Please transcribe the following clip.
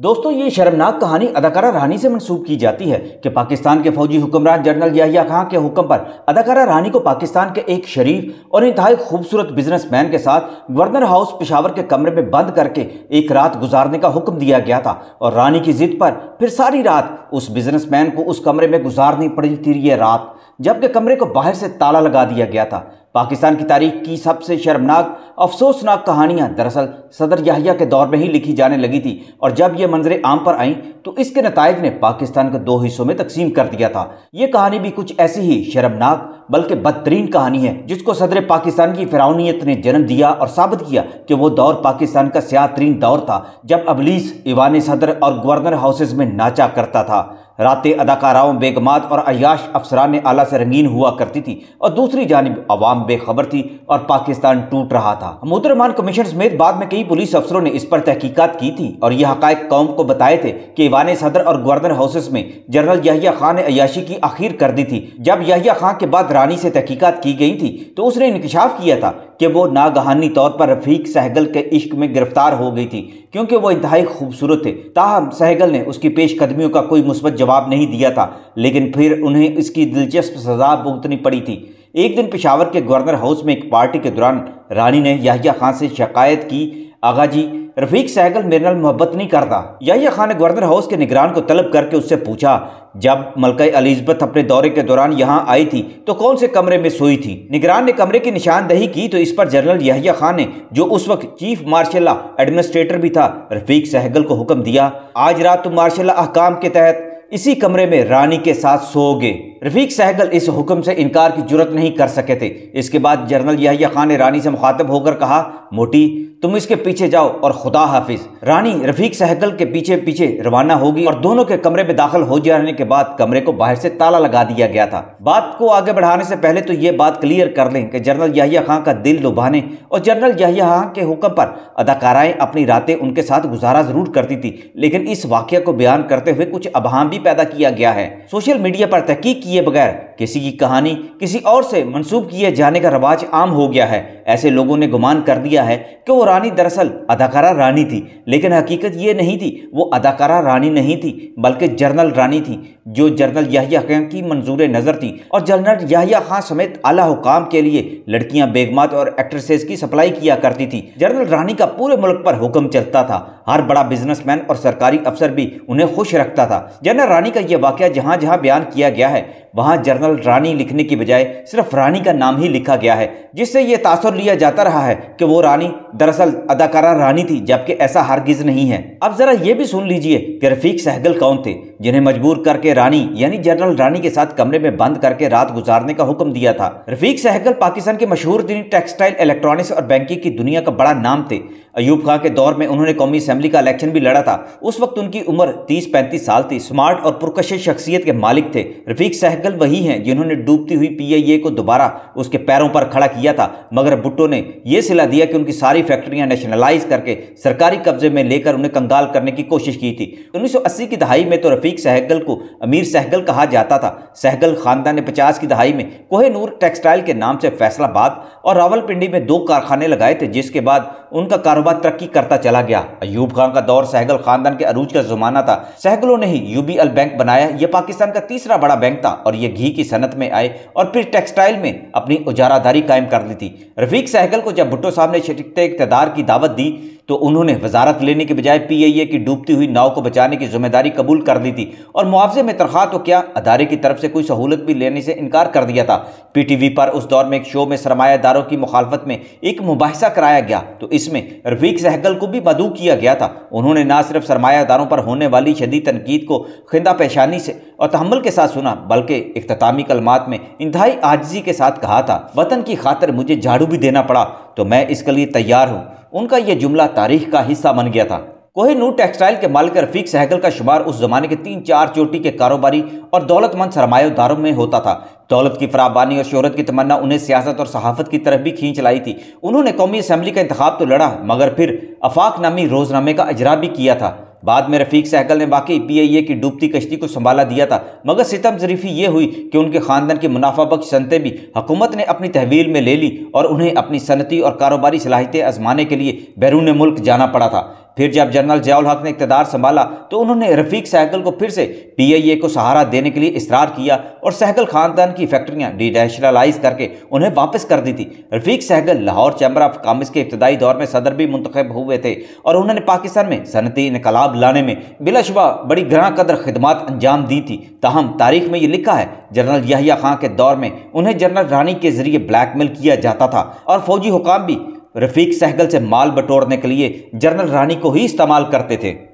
दोस्तों, ये शर्मनाक कहानी अदाकारा रानी से मंसूब की जाती है कि पाकिस्तान के फौजी हुक्मरान जनरल याहिया खान के हुक्म पर अदाकारा रानी को पाकिस्तान के एक शरीफ और इंतहाई खूबसूरत बिजनेसमैन के साथ गवर्नर हाउस पिशावर के कमरे में बंद करके एक रात गुजारने का हुक्म दिया गया था और रानी की जिद पर फिर सारी रात उस बिजनेसमैन को उस कमरे में गुजारनी पड़ी थी ये रात, जबकि कमरे को बाहर से ताला लगा दिया गया था। पाकिस्तान की तारीख की सबसे शर्मनाक, अफसोसनाक कहानियाँ दरअसल सदर याहिया के दौर में ही लिखी जाने लगी थी और जब ये मंजरे आम पर आईं तो इसके नतज ने पाकिस्तान को दो हिस्सों में तकसीम कर दिया था। ये कहानी भी कुछ ऐसी ही शर्मनाक, बल्कि बदतरीन कहानी है, जिसको सदर पाकिस्तान की फिरौनीत ने जन्म दिया और साबित किया कि वो दौर पाकिस्तान का स्यातरीन दौर था, जब अबलीस इवान सदर और गवर्नर हाउसेज में नाचा करता था। रातें अदाकाराओं बेगमात और अयाश अफसरान आला से रंगीन हुआ करती थी और दूसरी जानब अवाम बेखबर थी और पाकिस्तान टूट रहा था। मुद्रमान कमीशन समेत बाद में कई पुलिस अफसरों ने इस पर तहकीकत की थी और यह हक कौम को बताए थे कि ईवान सदर और गवर्नर हाउसेस में जनरल याहिया खान ने अयाशी की आखिर कर दी थी। जब याहिया खान के बाद रानी से तहकीकत की गई थी तो उसने इंकशाफ किया था कि वो नागहानी तौर पर रफीक सहगल के इश्क में गिरफ़्तार हो गई थी, क्योंकि वो इंतहाई खूबसूरत थे। ताहम सहगल ने उसकी पेश कदमियों का कोई मुस्बत जवाब नहीं दिया था, लेकिन फिर उन्हें इसकी दिलचस्प सजा भुगतनी पड़ी थी। एक दिन पिशावर के गवर्नर हाउस में एक पार्टी के दौरान रानी ने याहिया खान से शिकायत की, आगा जी, रफीक सहगल मेरे नाल मोहब्बत नहीं करता। याहिया खान ने गवर्नर हाउस के निगरान को तलब करके उससे पूछा, जब मलका अलिजबत अपने दौरे के दौरान यहाँ आई थी तो कौन से कमरे में सोई थी? निगरान ने कमरे की निशानदही की तो इस पर जनरल याहिया खान ने, जो उस वक्त चीफ मार्शल एडमिनिस्ट्रेटर भी था, रफीक सहगल को हुक्म दिया, आज रात तुम मार्शल अहकाम के तहत इसी कमरे में रानी के साथ सोओगे। रफीक सहगल इस हुक्म से इनकार की ज़रूरत नहीं कर सके थे। इसके बाद जनरल याहिया खान ने रानी से मुखातब होकर कहा, मोटी, तुम इसके पीछे जाओ और खुदा हाफिज। रानी रफीक सहगल के पीछे पीछे रवाना होगी और दोनों के कमरे में दाखिल हो जाने के बाद कमरे को बाहर से ताला लगा दिया गया था। बात को आगे बढ़ाने से पहले तो ये बात क्लियर कर लें कि जनरल याहिया खान का दिल लुभाने और जनरल याहिया खान के हुक्म पर अदाकाराएँ अपनी रातें उनके साथ गुजारा ज़रूर करती थी, लेकिन इस वाक्य को बयान करते हुए कुछ अभाम भी पैदा किया गया है। सोशल मीडिया पर तहकीक किए बगैर किसी की कहानी किसी और से मंसूब किए जाने का रवाज आम हो गया है। ऐसे लोगों ने गुमान कर दिया है कि वो रानी दरअसल अदाकारा रानी थी, लेकिन हकीकत ये नहीं थी, वो अदाकारा रानी नहीं थी, बल्कि जर्नल रानी थी, जो जनरल याहिया खान की मंजूर नज़र थी और जनरल याहिया खान समेत अला हुकाम के लिए लड़कियाँ बेगमात और एक्ट्रेसेस की सप्लाई किया करती थी। जनरल रानी का पूरे मुल्क पर हुक्म चलता था। हर बड़ा बिजनेसमैन और सरकारी अफसर भी उन्हें खुश रखता था। जनरल रानी का यह वाक्य जहाँ जहाँ बयान किया गया है, वहाँ जनरल रानी लिखने की बजाय सिर्फ़ रानी का नाम ही लिखा गया है, जिससे यह तासर लिया जाता रहा है कि वो रानी दरअसल अदाकारा रानी थी, जबकि ऐसा हरगिज नहीं है। अब जरा ये भी सुन लीजिए कि रफीक सहगल कौन थे, जिन्हें मजबूर करके रानी, यानी जनरल रानी के साथ कमरे में बंद करके रात गुजारने का हुक्म दिया था। रफीक सहगल पाकिस्तान के मशहूर दिन टेक्सटाइल, इलेक्ट्रॉनिक्स और बैंकिंग की दुनिया का बड़ा नाम थे। अयूब खां के दौर में उन्होंने कौमी असम्बली का इलेक्शन भी लड़ा था। उस वक्त उनकी उम्र तीस पैंतीस साल थी। स्मार्ट और पुरकश शख्सियत के मालिक थे। रफीक सहगल वही हैं जिन्होंने डूबती हुई पीआईए को दोबारा उसके पैरों पर खड़ा किया था। मगर भुट्टो ने यह सिला दिया कि उनकी सारी फैक्ट्रियाँ नेशनलाइज करके सरकारी कब्जे में लेकर उन्हें कंगाल करने की कोशिश की थी। उन्नीस की दहाई में तो रफीक सहगल को अमीर सहगल कहा जाता था। सहगल खानदान ने पचास की दहाई में कोहेनूर टेक्सटाइल के नाम से फैसलाबाद और रावलपिंडी में दो कारखाने लगाए थे, जिसके बाद उनका तरक्की करता चला गया। अयूब खान का दौर सहगल खानदान के अरूज का जमाना था। सहगलों ने ही यूबीएल बैंक बनाया। यह पाकिस्तान का तीसरा बड़ा बैंक था और यह घी की सनत में आए और फिर टेक्सटाइल में अपनी उजारादारी कायम कर ली थी। रफीक सहगल को जब भुट्टो साहब ने शटिकते इकतदार की दावत दी तो उन्होंने वजारत लेने के बजाय पीआईए की डूबती हुई नाव को बचाने की ज़िम्मेदारी कबूल कर ली थी और मुआवजे में तनख्वाह तो क्या, अदारे की तरफ़ से कोई सहूलत भी लेने से इनकार कर दिया था। पीटीवी पर उस दौर में एक शो में सरमायादारों की मुखालफत में एक मुबासा कराया गया तो इसमें रफीक सहगल को भी मदू किया गया था। उन्होंने ना सिर्फ़ सरमायादारों पर होने वाली शदी तनकीद को खिंदा पेशानी से और तहमल के साथ सुना, बल्कि इख्तामी कलमात में इंतहाई आजजी के साथ कहा था, वतन की खातर मुझे झाड़ू भी देना पड़ा तो मैं इसके लिए तैयार हूँ। उनका यह जुमला तारीख का हिस्सा बन गया था। कोहिनूर टेक्सटाइल के मालिक रफीक सहगल का शुमार उस जमाने के तीन चार चोटी के कारोबारी और दौलतमंद सरमायादारों में होता था। दौलत की फराबानी और शोहरत की तमन्ना उन्हें सियासत और सहाफत की तरफ़ भी खींच लाई थी। उन्होंने कौमी असम्बली का इंतखब तो लड़ा, मगर फिर अफाक नामी रोजनामे का अजरा भी किया था। बाद में रफीक सहगल ने वाकई पीआईए की डूबती कश्ती को संभाला दिया था, मगर सितम जरीफी ये हुई कि उनके खानदान की मुनाफा बख्श सनतें भी हुकूमत ने अपनी तहवील में ले ली और उन्हें अपनी सनती और कारोबारी सलाहियतें आजमाने के लिए बैरून मुल्क जाना पड़ा था। फिर जब जनरल जयाउल हक ने इकतदार संभाला तो उन्होंने रफीक सहगल को फिर से पीआईए को सहारा देने के लिए इसरार किया और सहगल खानदान की फैक्ट्रियाँ डिनेशनलाइज करके उन्हें वापस कर दी थी। Rafiq Sehgal Lahore chamber of commerce के इब्तदाई दौर में सदर भी मुंतब हुए थे और उन्होंने पाकिस्तान में सनती इनकलाब लाने में बिलाशुबा बड़ी ग्रां कदर खदमात अंजाम दी थी। ताहम तारीख में ये लिखा है, जनरल यहिया खां के दौर में उन्हें जनरल रानी के ज़रिए ब्लैकमेल किया जाता था और फौजी हुकाम भी रफीक सहगल से माल बटोरने के लिए जनरल रानी को ही इस्तेमाल करते थे।